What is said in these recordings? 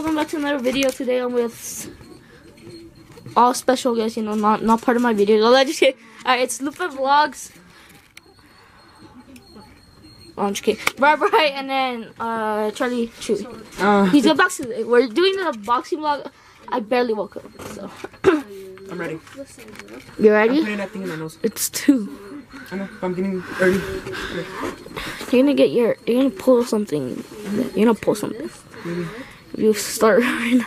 welcome back to another video. Today I'm with all special guests, you know, not not part of my video. I'll just kidding. Alright, it's Lupa Vlogs. Just kidding. Right, right, and then uh Charlie Chuy. Uh, He's a boxing. We're doing the boxing vlog. I barely woke up, so. I'm ready. You ready? putting that thing in my nose. It's two. I know, but I'm getting early. You're gonna get your. You're gonna pull something. You're gonna pull something. You start right now.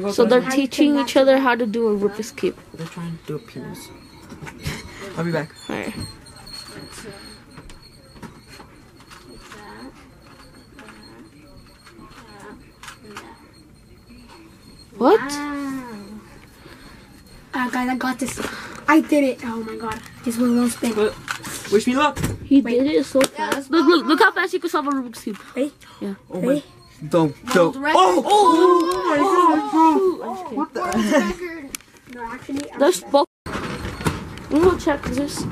Go So they're the- teaching each other how to do a rope escape. They're trying to do a penis. I'll be back. Alright. What? Ah, guys, I got this. I did it. Oh my god. Just one one spin. Wish me luck. He did it so fast. Look, look, look how fast you can solve a Rubik's cube. Ready? Oh my. Don't, don't. Oh! Oh, What the? No, actually, I'm There's both. I'm gonna check this.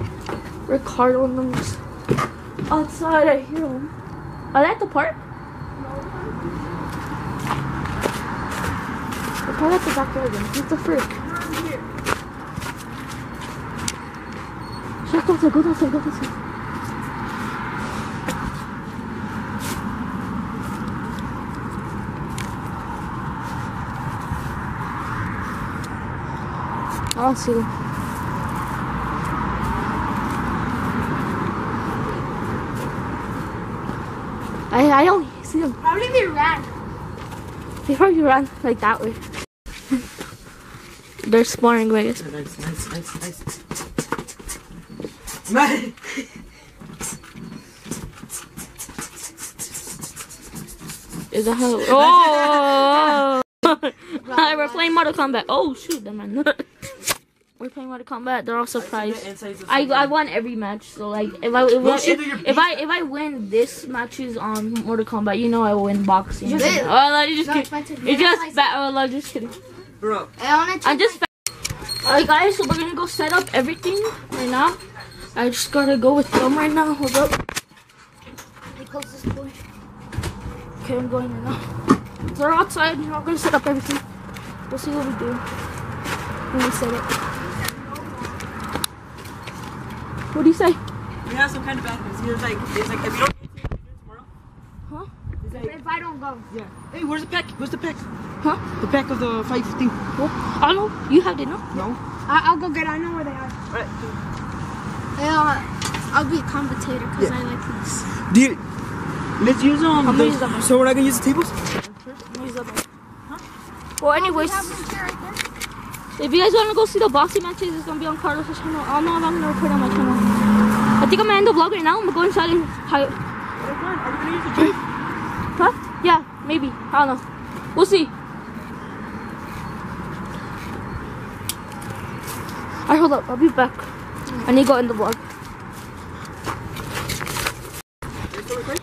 Ricardo and them just outside. I hear them. Are they at the park? They're probably at the backyard. Then. What the frick? Shut up! Go downstairs. Go downstairs. I don't see them. I I don't see them. probably they ran. They probably run like that way. They're sparring, I guess. Nice, nice, nice, nice. Man! Is that how? Oh! Alright, we're playing Mortal Kombat. Oh shoot, that man. We're playing Mortal Kombat. They're all surprised. I I won every match, so like if I if, Well, I, if, if I if I win this matches on Mortal Kombat, you know I win boxing. You did. Oh, no, you just No, kidding. it's my turn. It's just bad. Oh, no, just kidding. Bro, I wanna I'm just. Alright, guys, so we're gonna go set up everything right now. I just gotta go with them right now. Hold up. Close this door. Okay, I'm going right now. They're outside. You know, we're gonna set up everything. We'll see what we do when we set it. What do you say? we have some kind of bad news. He was like, it's like, if you don't get to tomorrow, Huh? he's like, If I don't go. yeah. Hey, where's the pack? Where's the pack? Huh? The pack of the five thing. What? I know. You have it, no? No? I, I'll go get it. I know where they are. Alright. Uh, I'll be a commentator because Yeah. I like this. Do you, let's use um. I'm gonna the- use them. so we're not gonna use the tables? Well, anyways, We have this chair right there. If you guys want to go see the boxing matches, it's gonna be on Carlos' channel. I don't know if I'm gonna record on my channel. I think I'm gonna end the vlog right now. I'm gonna go inside and hi- Are we gonna use the gym? Huh? Yeah, maybe. I don't know. We'll see. Alright, hold up. I'll be back. I need to go in the vlog.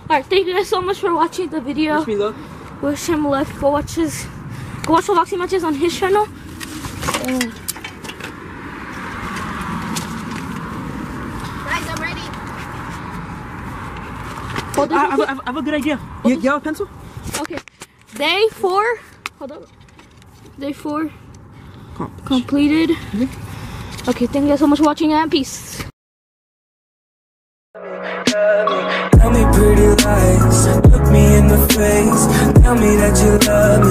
Alright, thank you guys so much for watching the video. Wish me luck. Wish him luck. Go watch his, go watch the boxing matches on his channel. And Guys, I'm ready. hold I, I, on. have, a- I have- I have a good idea. You, you have a pencil? Okay. Day four. Hold up. Day four Come. completed. Mm-hmm. Okay, thank you guys so much for watching and peace. Tell me pretty lies, look me in the face. Tell me that you love